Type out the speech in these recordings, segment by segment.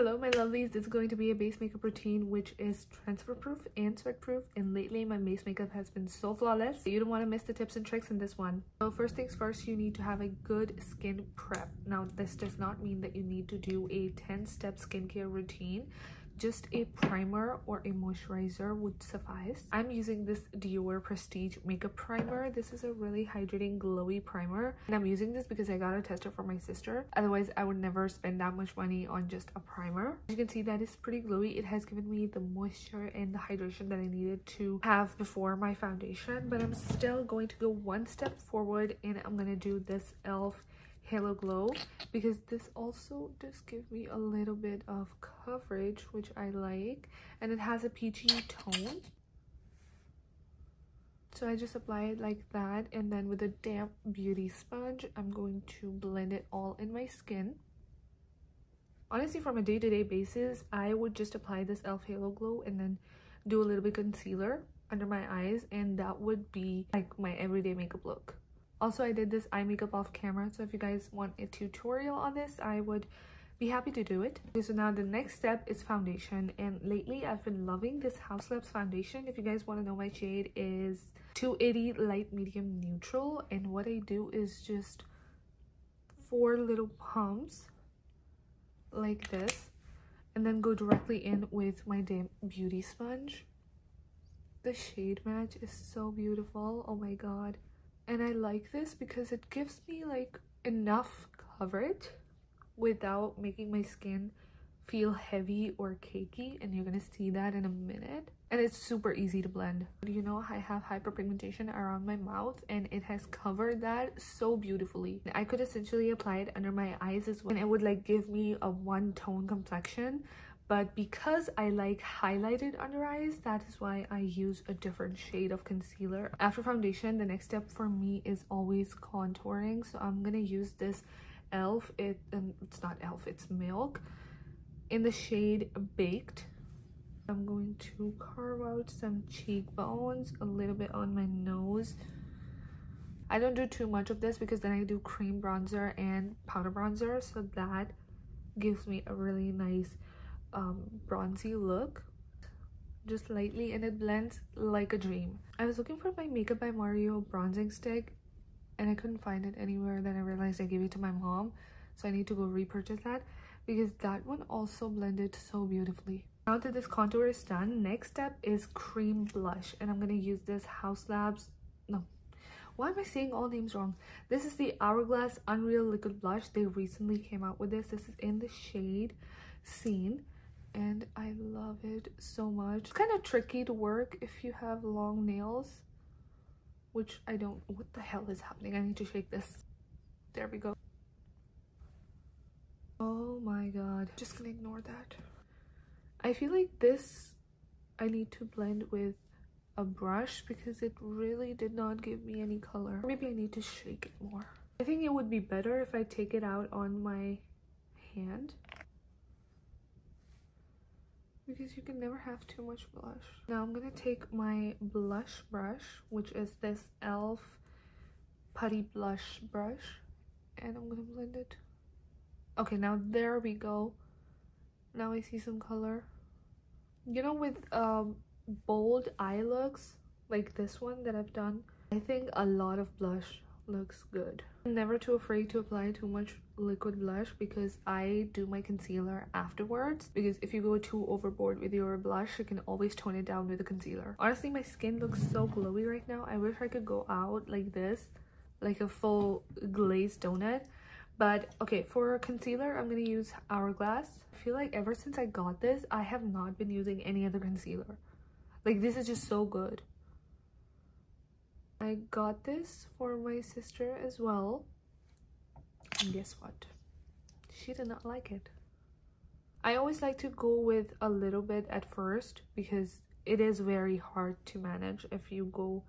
Hello my lovelies, this is going to be a base makeup routine which is transfer proof and sweat proof and lately my base makeup has been so flawless. You don't want to miss the tips and tricks in this one. So first things first, you need to have a good skin prep. Now this does not mean that you need to do a 10 step skincare routine just a primer or a moisturizer would suffice. I'm using this dior prestige makeup primer. This is a really hydrating glowy primer. And i'm using this because i got a tester for my sister. Otherwise i would never spend that much money on just a primer. As you can see that is pretty glowy. It has given me the moisture and the hydration that i needed to have before my foundation. But i'm still going to go one step forward and i'm gonna do this elf halo glow because this also does give me a little bit of coverage which i like and it has a peachy tone. So i just apply it like that and then with a damp beauty sponge i'm going to blend it all in my skin. Honestly from a day-to-day -day basis i would just apply this elf halo glow and then do a little bit concealer under my eyes and that would be like my everyday makeup look also i did this eye makeup off camera so if you guys want a tutorial on this i would be happy to do it. Okay so now the next step is foundation and lately i've been loving this Haus Labs foundation. If you guys want to know my shade is 280 light medium neutral and what i do is just four little pumps like this and then go directly in with my damp beauty sponge. The shade match is so beautiful. Oh my god and I like this because it gives me like enough coverage without making my skin feel heavy or cakey and you're gonna see that in a minute. And it's super easy to blend. You know i have hyperpigmentation around my mouth and it has covered that so beautifully. I could essentially apply it under my eyes as well and it would like give me a one tone complexion but because I like highlighted under eyes that is why I use a different shade of concealer. After foundation the next step for me is always contouring. So I'm gonna use this elf it and it's not elf it's milk in the shade baked. I'm going to carve out some cheekbones a little bit on my nose. I don't do too much of this because then I do cream bronzer and powder bronzer. So that gives me a really nice um, bronzy look just lightly and it blends like a dream. I was looking for my Makeup by Mario bronzing stick and I couldn't find it anywhere then I realized I gave it to my mom so I need to go repurchase that because that one also blended so beautifully. Now that this contour is done, next step is cream blush and I'm going to use this Haus Labs, no, why am I saying all names wrong? This is the Hourglass Unreal Liquid Blush. They recently came out with this. This is in the shade Scene and I love it so much. It's kind of tricky to work if you have long nails, which I don't. What the hell is happening? I need to shake this. There we go. Oh my god. Just gonna ignore that. I feel like this I need to blend with a brush because it really did not give me any color. Maybe I need to shake it more. I think it would be better if I take it out on my hand because you can never have too much blush. Now I'm gonna take my blush brush, which is this e.l.f. Putty Blush brush, and I'm gonna blend it. Okay, now there we go. Now I see some color. You know, with um, bold eye looks, like this one that I've done, I think a lot of blush looks good. I'm never too afraid to apply too much liquid blush because I do my concealer afterwards because if you go too overboard with your blush you can always tone it down with the concealer. Honestly my skin looks so glowy right now. I wish I could go out like this like a full glazed donut but okay for concealer i'm gonna use hourglass i feel like ever since i got this i have not been using any other concealer like this is just so good I got this for my sister as well. And guess what? She did not like it. I always like to go with a little bit at first because it is very hard to manage if you go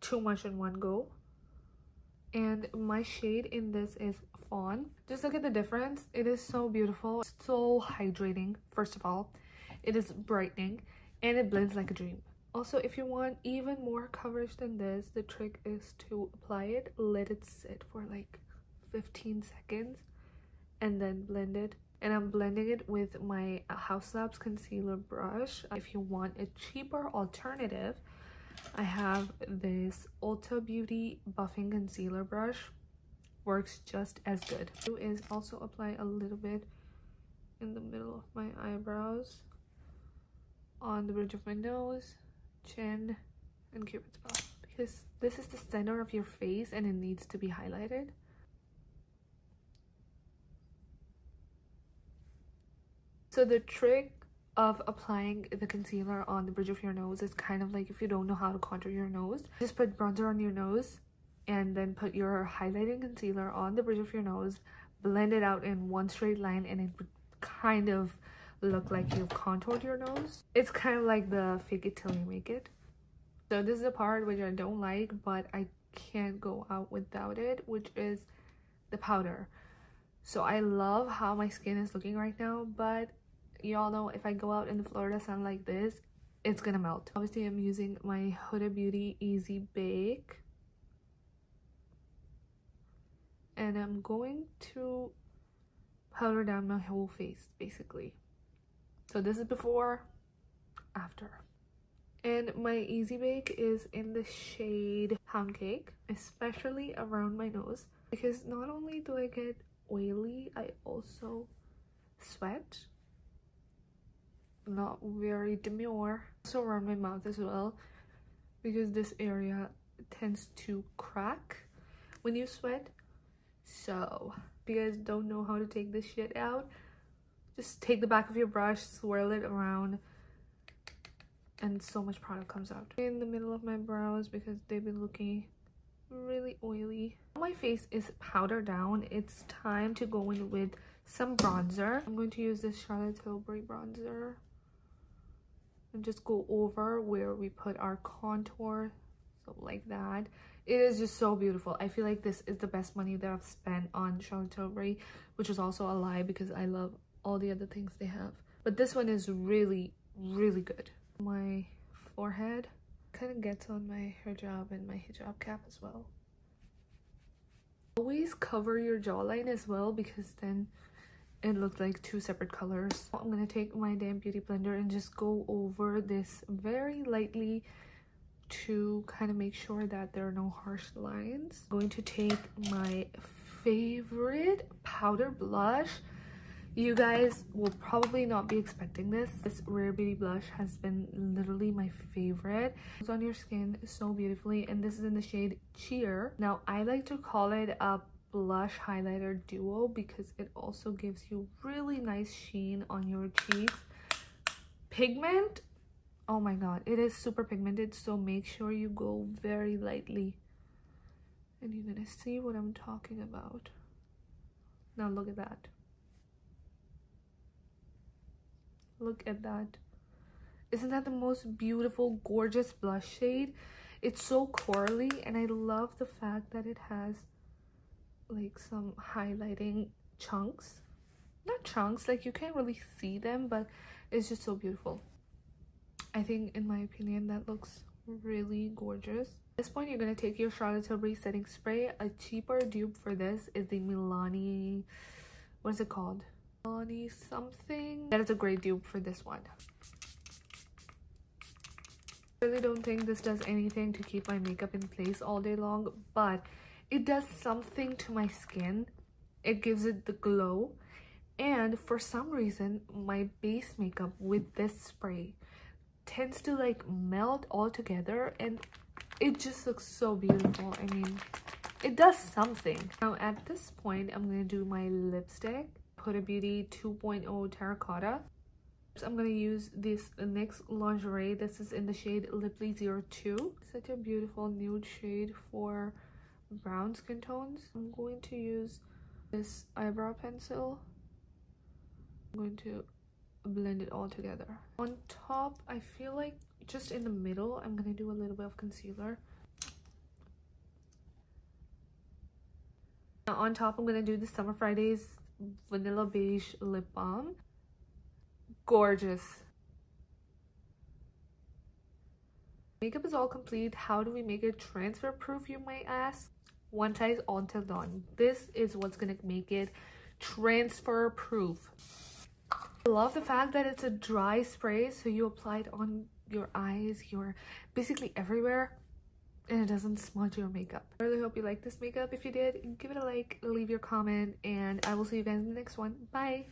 too much in one go. And my shade in this is Fawn. Just look at the difference. It is so beautiful, so hydrating, first of all. It is brightening and it blends like a dream. Also, if you want even more coverage than this, the trick is to apply it, let it sit for like 15 seconds, and then blend it. and I'm blending it with my Haus Labs concealer brush. If you want a cheaper alternative, I have this Ulta Beauty buffing concealer brush. Works just as good. Do is also apply a little bit in the middle of my eyebrows, on the bridge of my nose, chin, and cupid's bow. Because this is the center of your face and it needs to be highlighted. So the trick of applying the concealer on the bridge of your nose is kind of like if you don't know how to contour your nose, just put bronzer on your nose and then put your highlighting concealer on the bridge of your nose, blend it out in one straight line and it would kind of look like you've contoured your nose. It's kind of like the fake it till you make it. So this is a part which I don't like but I can't go out without it which is the powder. So I love how my skin is looking right now but y'all know if I go out in the Florida sun like this, it's gonna melt. Obviously, I'm using my Huda Beauty Easy Bake. And I'm going to powder down my whole face, basically. So this is before, after. And my Easy Bake is in the shade Pound Cake, especially around my nose. Because not only do I get oily, I also sweat not very demure also around my mouth as well because this area tends to crack when you sweat so if you guys don't know how to take this shit out just take the back of your brush swirl it around and so much product comes out. In the middle of my brows because they've been looking really oily. My face is powdered down. It's time to go in with some bronzer. I'm going to use this charlotte tilbury bronzer and just go over where we put our contour so like that. It is just so beautiful. I feel like this is the best money that i've spent on charlotte tilbury which is also a lie because i love all the other things they have. But this one is really really good. My forehead kind of gets on my hijab and my hijab cap as well. Always cover your jawline as well because then it looked like two separate colors. I'm gonna take my damn beauty blender and just go over this very lightly to kind of make sure that there are no harsh lines. I'm going to take my favorite powder blush you guys will probably not be expecting this. This rare beauty blush has been literally my favorite. It's on your skin so beautifully and this is in the shade cheer. Now i like to call it a blush highlighter duo because it also gives you really nice sheen on your cheeks. Pigment? Oh my god it is super pigmented so make sure you go very lightly. And you're gonna see what i'm talking about. Now look at that look at that. Isn't that the most beautiful gorgeous blush shade? It's so corally and i love the fact that it has like some highlighting chunks. Not chunks like you can't really see them but it's just so beautiful. I think in my opinion that looks really gorgeous. At this point you're going to take your charlotte tilbury setting spray. A cheaper dupe for this is the milani what is it called milani something. That is a great dupe for this one. I really don't think this does anything to keep my makeup in place all day long but it does something to my skin. It gives it the glow. And for some reason my base makeup with this spray tends to like melt all together and it just looks so beautiful. I mean it does something. Now at this point i'm gonna do my lipstick Huda Beauty 2.0 terracotta so i'm gonna use this NYX lingerie this is in the shade Lipley 02 such a beautiful nude shade for brown skin tones. I'm going to use this eyebrow pencil. I'm going to blend it all together. On top, I feel like just in the middle, I'm going to do a little bit of concealer. Now on top, I'm going to do the Summer Fridays Vanilla Beige Lip Balm. Gorgeous. Makeup is all complete. How do we make it transfer proof, you might ask? One/Size On 'Til Dawn this is what's gonna make it transfer proof I love the fact that it's a dry spray so you apply it on your eyes, your basically everywhere and it doesn't smudge your makeup. I really hope you liked this makeup. If you did, give it a like, leave your comment, and I will see you guys in the next one. Bye!